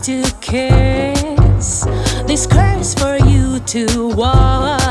to kiss, this curse for you to walk.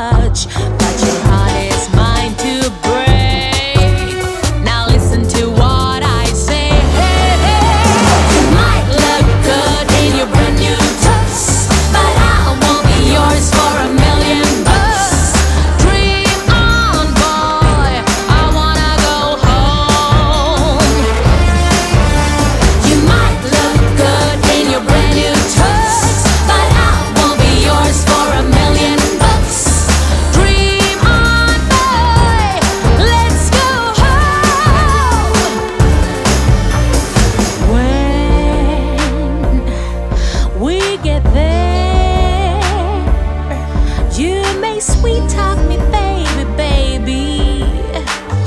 there. You may sweet talk me, baby, baby.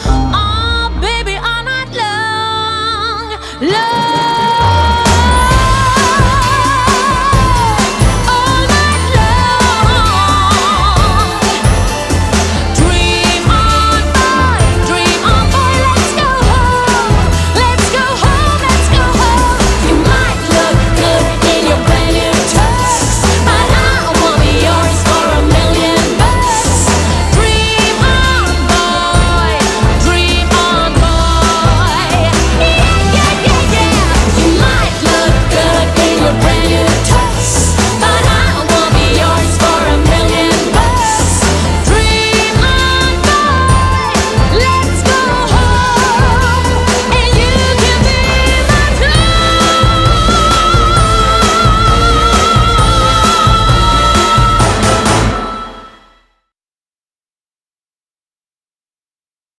Oh, baby, all night long. Love